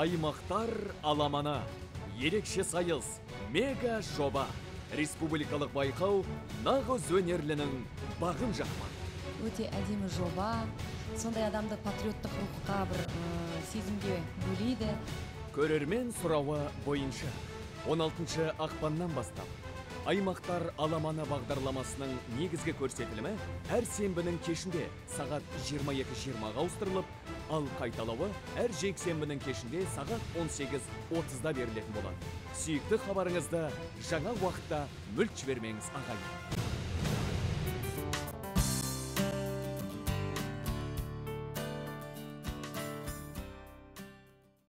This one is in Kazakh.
аймақтар аламаны ерекше сайыс мега жоба. Республикалық байқау нағыз өнерлінің бағын жақпақ өте әдемі жоба. Сондай адамды патриоттық рухқа бір ә, сезімге бөлейді. Көрермен сұрауы бойынша. 16 ақпаннан бастап. Аймақтар аламаны бағдарламасының негізгі көрсетілімі әр сенбінің кешінде сағат 22.20-ға ауыстырылып ал қайталауы әр жексенбінің кешінде сағат 18.30-да берілетін болады. Сүйікті хабарыңызды жаңа уақытта мүлт жібермеңіз ағайын.